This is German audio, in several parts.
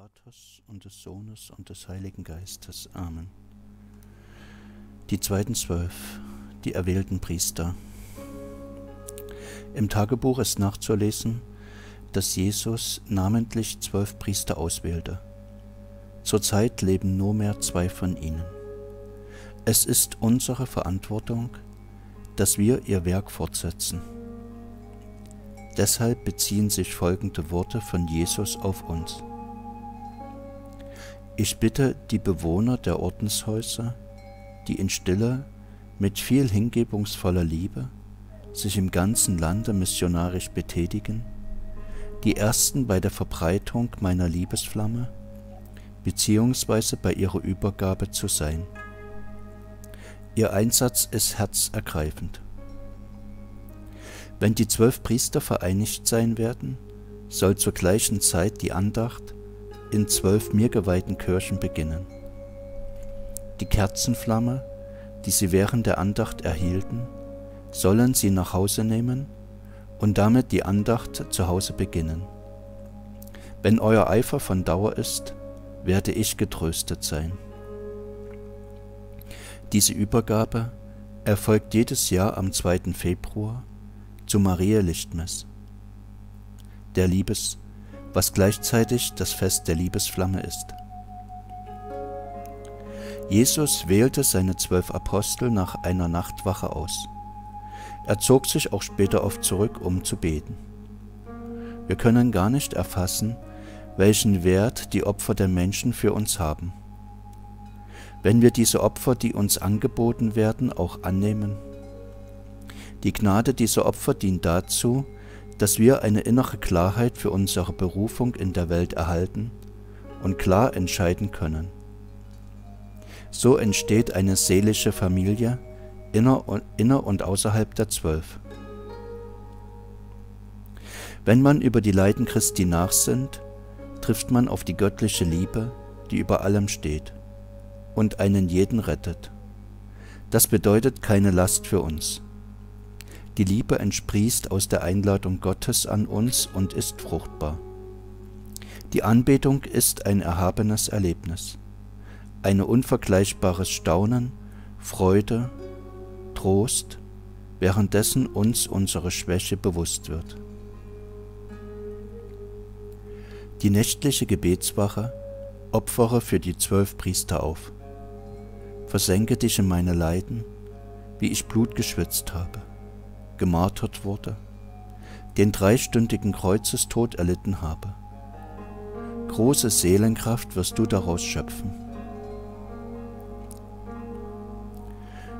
Vaters und des Sohnes und des Heiligen Geistes. Amen. Die zweiten zwölf, die erwählten Priester. Im Tagebuch ist nachzulesen, dass Jesus namentlich zwölf Priester auswählte. Zurzeit leben nur mehr zwei von ihnen. Es ist unsere Verantwortung, dass wir ihr Werk fortsetzen. Deshalb beziehen sich folgende Worte von Jesus auf uns. Ich bitte die Bewohner der Ordenshäuser, die in Stille mit viel hingebungsvoller Liebe sich im ganzen Lande missionarisch betätigen, die Ersten bei der Verbreitung meiner Liebesflamme beziehungsweise bei ihrer Übergabe zu sein. Ihr Einsatz ist herzergreifend. Wenn die zwölf Priester vereinigt sein werden, soll zur gleichen Zeit die Andacht in zwölf mir geweihten Kirchen beginnen. Die Kerzenflamme, die sie während der Andacht erhielten, sollen sie nach Hause nehmen und damit die Andacht zu Hause beginnen. Wenn euer Eifer von Dauer ist, werde ich getröstet sein. Diese Übergabe erfolgt jedes Jahr am 2. Februar zu Maria Lichtmess, der Liebes- was gleichzeitig das Fest der Liebesflamme ist. Jesus wählte seine zwölf Apostel nach einer Nachtwache aus. Er zog sich auch später oft zurück, um zu beten. Wir können gar nicht erfassen, welchen Wert die Opfer der Menschen für uns haben. Wenn wir diese Opfer, die uns angeboten werden, auch annehmen. Die Gnade dieser Opfer dient dazu, dass wir eine innere Klarheit für unsere Berufung in der Welt erhalten und klar entscheiden können. So entsteht eine seelische Familie inner und, außerhalb der Zwölf. Wenn man über die Leiden Christi nachsinnt, trifft man auf die göttliche Liebe, die über allem steht und einen jeden rettet. Das bedeutet keine Last für uns. Die Liebe entsprießt aus der Einladung Gottes an uns und ist fruchtbar. Die Anbetung ist ein erhabenes Erlebnis, ein unvergleichbares Staunen, Freude, Trost, währenddessen uns unsere Schwäche bewusst wird. Die nächtliche Gebetswache opfere für die zwölf Priester auf. Versenke dich in meine Leiden, wie ich Blut geschwitzt habe gemartert wurde, den dreistündigen Kreuzestod erlitten habe. Große Seelenkraft wirst du daraus schöpfen.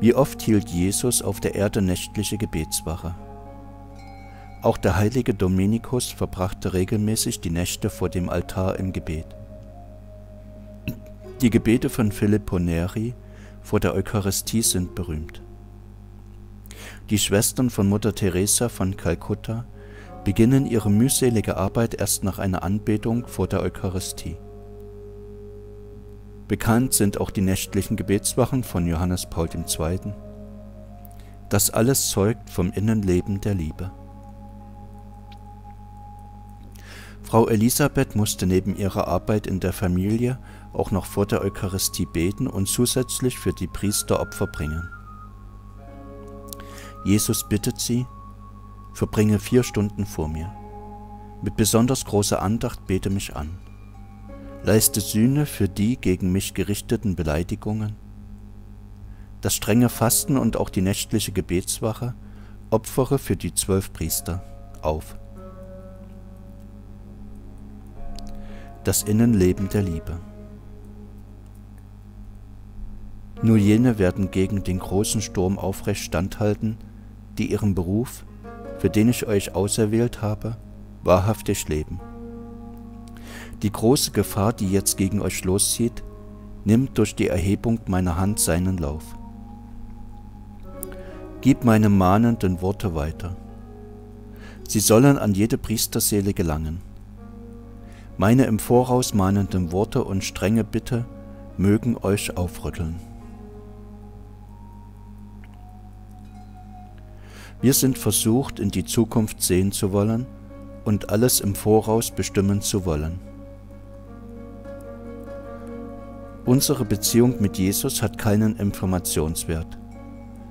Wie oft hielt Jesus auf der Erde nächtliche Gebetswache. Auch der heilige Dominikus verbrachte regelmäßig die Nächte vor dem Altar im Gebet. Die Gebete von Filippo Neri vor der Eucharistie sind berühmt. Die Schwestern von Mutter Teresa von Kalkutta beginnen ihre mühselige Arbeit erst nach einer Anbetung vor der Eucharistie. Bekannt sind auch die nächtlichen Gebetswachen von Johannes Paul II. Das alles zeugt vom Innenleben der Liebe. Frau Elisabeth musste neben ihrer Arbeit in der Familie auch noch vor der Eucharistie beten und zusätzlich für die Priester Opfer bringen. Jesus bittet sie, verbringe vier Stunden vor mir. Mit besonders großer Andacht bete mich an. Leiste Sühne für die gegen mich gerichteten Beleidigungen. Das strenge Fasten und auch die nächtliche Gebetswache opfere für die zwölf Priester auf. Das Innenleben der Liebe. Nur jene werden gegen den großen Sturm aufrecht standhalten, die ihren Beruf, für den ich euch auserwählt habe, wahrhaftig leben. Die große Gefahr, die jetzt gegen euch loszieht, nimmt durch die Erhebung meiner Hand seinen Lauf. Gib meine mahnenden Worte weiter. Sie sollen an jede Priesterseele gelangen. Meine im Voraus mahnenden Worte und strenge Bitte mögen euch aufrütteln. Wir sind versucht, in die Zukunft sehen zu wollen und alles im Voraus bestimmen zu wollen. Unsere Beziehung mit Jesus hat keinen Informationswert,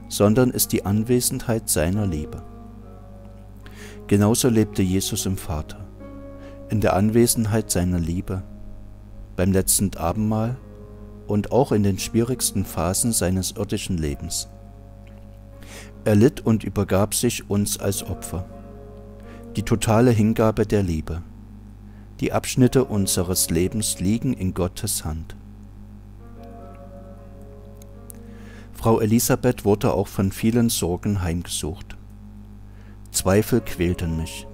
sondern ist die Anwesenheit seiner Liebe. Genauso lebte Jesus im Vater, in der Anwesenheit seiner Liebe, beim letzten Abendmahl und auch in den schwierigsten Phasen seines irdischen Lebens. Er litt und übergab sich uns als Opfer. Die totale Hingabe der Liebe. Die Abschnitte unseres Lebens liegen in Gottes Hand. Frau Elisabeth wurde auch von vielen Sorgen heimgesucht. Zweifel quälten mich.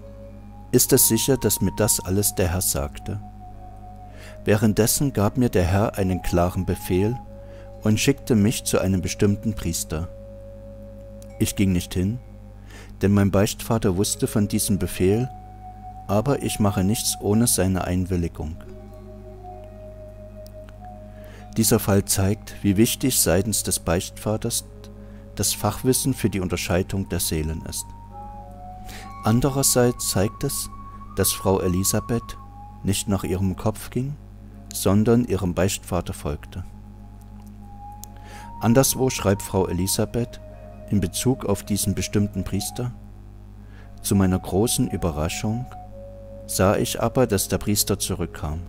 Ist es sicher, dass mir das alles der Herr sagte? Währenddessen gab mir der Herr einen klaren Befehl und schickte mich zu einem bestimmten Priester. Ich ging nicht hin, denn mein Beichtvater wusste von diesem Befehl, aber ich mache nichts ohne seine Einwilligung. Dieser Fall zeigt, wie wichtig seitens des Beichtvaters das Fachwissen für die Unterscheidung der Seelen ist. Andererseits zeigt es, dass Frau Elisabeth nicht nach ihrem Kopf ging, sondern ihrem Beichtvater folgte. Anderswo schreibt Frau Elisabeth in Bezug auf diesen bestimmten Priester, zu meiner großen Überraschung sah ich aber, dass der Priester zurückkam.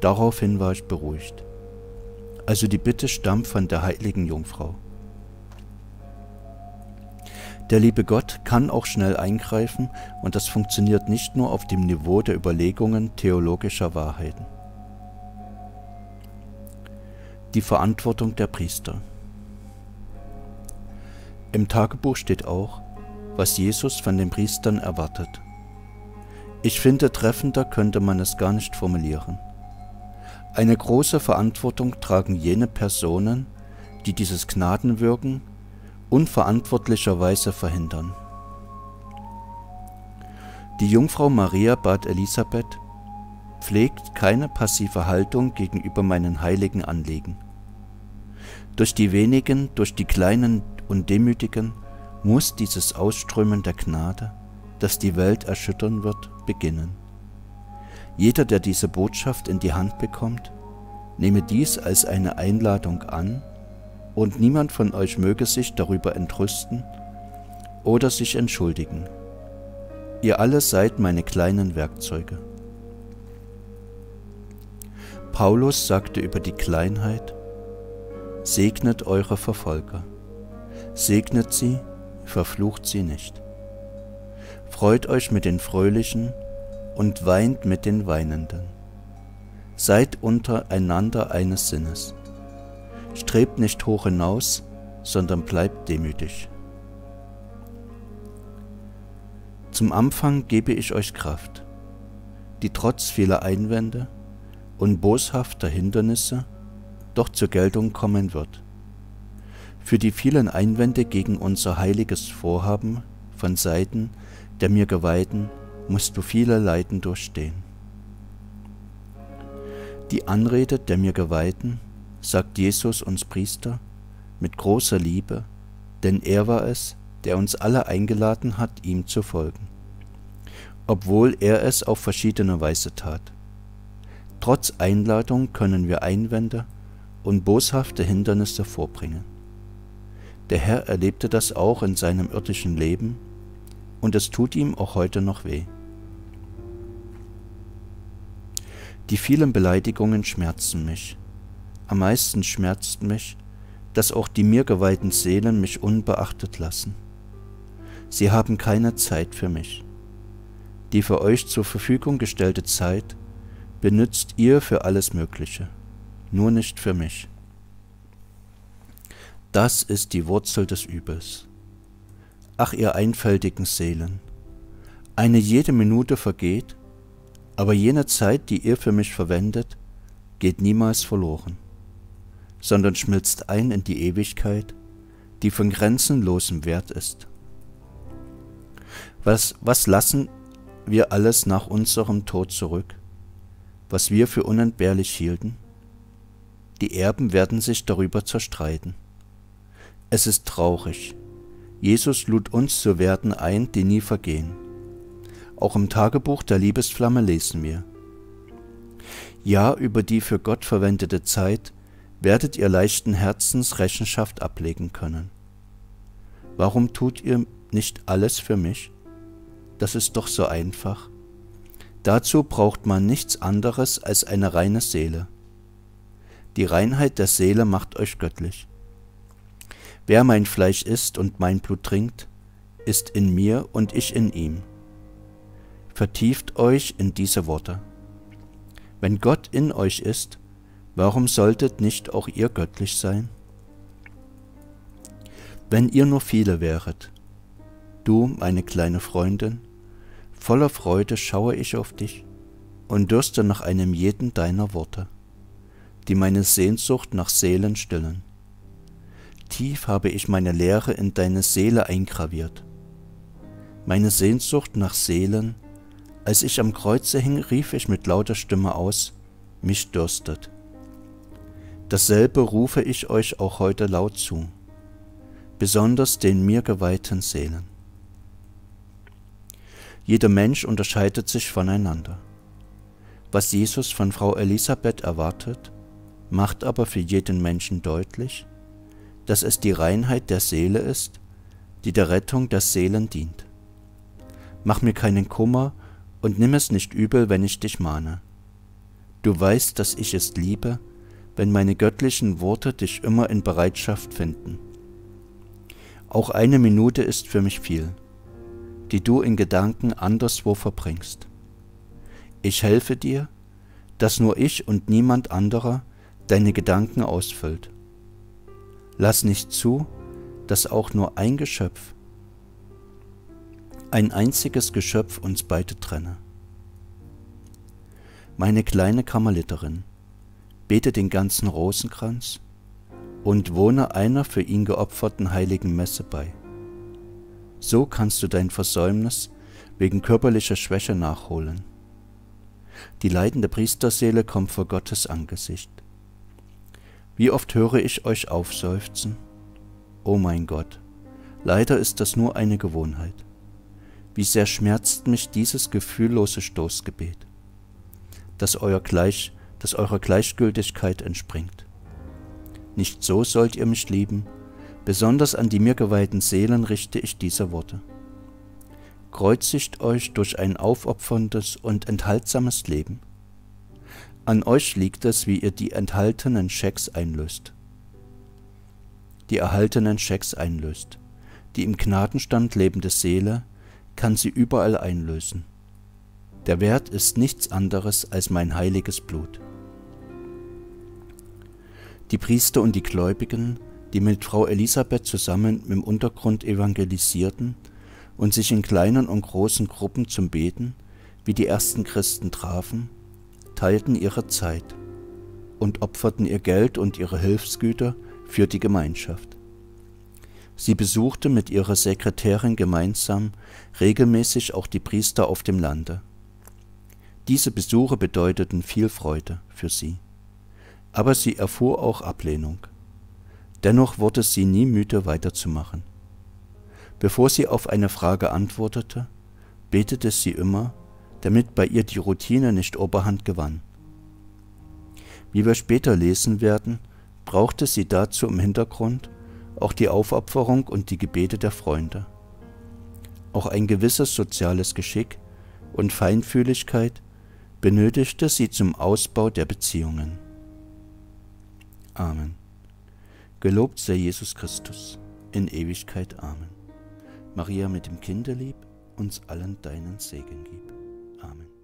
Daraufhin war ich beruhigt. Also die Bitte stammt von der heiligen Jungfrau. Der liebe Gott kann auch schnell eingreifen und das funktioniert nicht nur auf dem Niveau der Überlegungen theologischer Wahrheiten. Die Verantwortung der Priester. Im Tagebuch steht auch, was Jesus von den Priestern erwartet. Ich finde, treffender könnte man es gar nicht formulieren. Eine große Verantwortung tragen jene Personen, die dieses Gnadenwirken unverantwortlicherweise verhindern. Die Jungfrau Maria bat Elisabeth, pflegt keine passive Haltung gegenüber meinen heiligen Anliegen. Durch die wenigen, durch die kleinen und demütigen muss dieses Ausströmen der Gnade, das die Welt erschüttern wird, beginnen. Jeder, der diese Botschaft in die Hand bekommt, nehme dies als eine Einladung an und niemand von euch möge sich darüber entrüsten oder sich entschuldigen. Ihr alle seid meine kleinen Werkzeuge. Paulus sagte über die Kleinheit, segnet eure Verfolger, segnet sie, verflucht sie nicht. Freut euch mit den Fröhlichen und weint mit den Weinenden. Seid untereinander eines Sinnes. Strebt nicht hoch hinaus, sondern bleibt demütig. Zum Anfang gebe ich euch Kraft, die trotz vieler Einwände und boshafter Hindernisse doch zur Geltung kommen wird. Für die vielen Einwände gegen unser heiliges Vorhaben von Seiten der mir Geweihten musst du viele Leiden durchstehen. Die Anrede der mir Geweihten sagt Jesus uns Priester mit großer Liebe, denn er war es, der uns alle eingeladen hat, ihm zu folgen, obwohl er es auf verschiedene Weise tat. Trotz Einladung können wir Einwände und boshafte Hindernisse vorbringen. Der Herr erlebte das auch in seinem irdischen Leben und es tut ihm auch heute noch weh. Die vielen Beleidigungen schmerzen mich. Am meisten schmerzt mich, dass auch die mir geweihten Seelen mich unbeachtet lassen. Sie haben keine Zeit für mich. Die für euch zur Verfügung gestellte Zeit benützt ihr für alles Mögliche nur nicht für mich. Das ist die Wurzel des Übels. Ach, ihr einfältigen Seelen, eine jede Minute vergeht, aber jene Zeit, die ihr für mich verwendet, geht niemals verloren, sondern schmilzt ein in die Ewigkeit, die von grenzenlosem Wert ist. Was, was lassen wir alles nach unserem Tod zurück, was wir für unentbehrlich hielten? Die Erben werden sich darüber zerstreiten. Es ist traurig. Jesus lud uns zu werden ein, die nie vergehen. Auch im Tagebuch der Liebesflamme lesen wir. Ja, über die für Gott verwendete Zeit werdet ihr leichten Herzens Rechenschaft ablegen können. Warum tut ihr nicht alles für mich? Das ist doch so einfach. Dazu braucht man nichts anderes als eine reine Seele. Die Reinheit der Seele macht euch göttlich. Wer mein Fleisch isst und mein Blut trinkt, ist in mir und ich in ihm. Vertieft euch in diese Worte. Wenn Gott in euch ist, warum solltet nicht auch ihr göttlich sein? Wenn ihr nur viele wäret, du, meine kleine Freundin, voller Freude schaue ich auf dich und dürste nach einem jeden deiner Worte, die meine Sehnsucht nach Seelen stillen. Tief habe ich meine Lehre in deine Seele eingraviert. Meine Sehnsucht nach Seelen, als ich am Kreuze hing, rief ich mit lauter Stimme aus, mich dürstet. Dasselbe rufe ich euch auch heute laut zu, besonders den mir geweihten Seelen. Jeder Mensch unterscheidet sich voneinander. Was Jesus von Frau Elisabeth erwartet, macht aber für jeden Menschen deutlich, dass es die Reinheit der Seele ist, die der Rettung der Seelen dient. Mach mir keinen Kummer und nimm es nicht übel, wenn ich dich mahne. Du weißt, dass ich es liebe, wenn meine göttlichen Worte dich immer in Bereitschaft finden. Auch eine Minute ist für mich viel, die du in Gedanken anderswo verbringst. Ich helfe dir, dass nur ich und niemand anderer deine Gedanken ausfüllt. Lass nicht zu, dass auch nur ein Geschöpf, ein einziges Geschöpf uns beide trenne. Meine kleine Karmeliterin, bete den ganzen Rosenkranz und wohne einer für ihn geopferten heiligen Messe bei. So kannst du dein Versäumnis wegen körperlicher Schwäche nachholen. Die leidende Priesterseele kommt vor Gottes Angesicht. Wie oft höre ich euch aufseufzen? Oh mein Gott, leider ist das nur eine Gewohnheit. Wie sehr schmerzt mich dieses gefühllose Stoßgebet, das, euer Gleich, das eurer Gleichgültigkeit entspringt. Nicht so sollt ihr mich lieben, besonders an die mir geweihten Seelen richte ich diese Worte. Kreuzigt euch durch ein aufopferndes und enthaltsames Leben, an euch liegt es, wie ihr die enthaltenen Schecks einlöst. Die erhaltenen Schecks einlöst. Die im Gnadenstand lebende Seele kann sie überall einlösen. Der Wert ist nichts anderes als mein heiliges Blut. Die Priester und die Gläubigen, die mit Frau Elisabeth zusammen im Untergrund evangelisierten und sich in kleinen und großen Gruppen zum Beten, wie die ersten Christen trafen, teilten ihre Zeit und opferten ihr Geld und ihre Hilfsgüter für die Gemeinschaft. Sie besuchte mit ihrer Sekretärin gemeinsam regelmäßig auch die Priester auf dem Lande. Diese Besuche bedeuteten viel Freude für sie, aber sie erfuhr auch Ablehnung. Dennoch wurde sie nie müde weiterzumachen. Bevor sie auf eine Frage antwortete, betete sie immer damit bei ihr die Routine nicht Oberhand gewann. Wie wir später lesen werden, brauchte sie dazu im Hintergrund auch die Aufopferung und die Gebete der Freunde. Auch ein gewisses soziales Geschick und Feinfühligkeit benötigte sie zum Ausbau der Beziehungen. Amen. Gelobt sei Jesus Christus, in Ewigkeit Amen. Maria mit dem Kinderlieb uns allen deinen Segen gib. Amen.